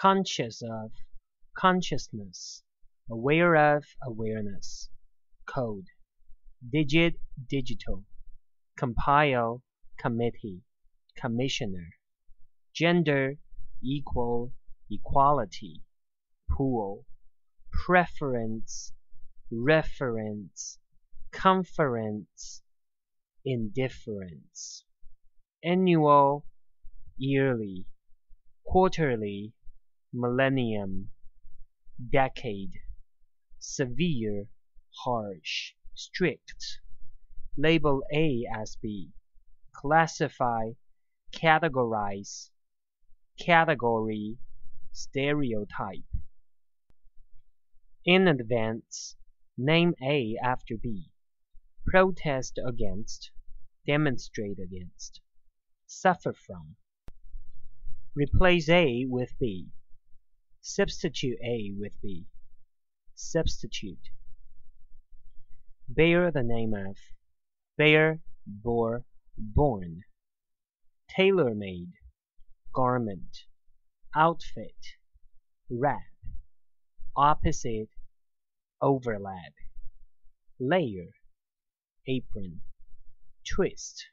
conscious of, consciousness, aware of, awareness, code, digit, digital, compile, committee, commissioner, gender, equal, equality, pool, preference, reference, conference, indifference, annual, yearly, quarterly, millennium, decade, severe, harsh, strict, label A as B, classify, categorize, category, stereotype. In advance, name A after B, protest against, demonstrate against, suffer from. Replace A with B. Substitute A with B. Substitute. Bear the name of. Bear, bore, born. Tailor-made. Garment. Outfit. Wrap. Opposite. Overlap. Layer. Apron. Twist.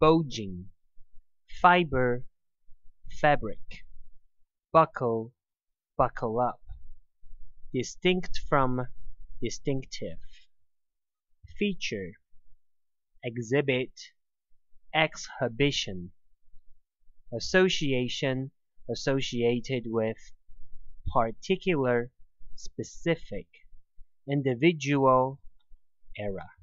Bulging. Fiber fabric, buckle, buckle up, distinct from distinctive, feature, exhibit, exhibition, association, associated with, particular, specific, individual, era.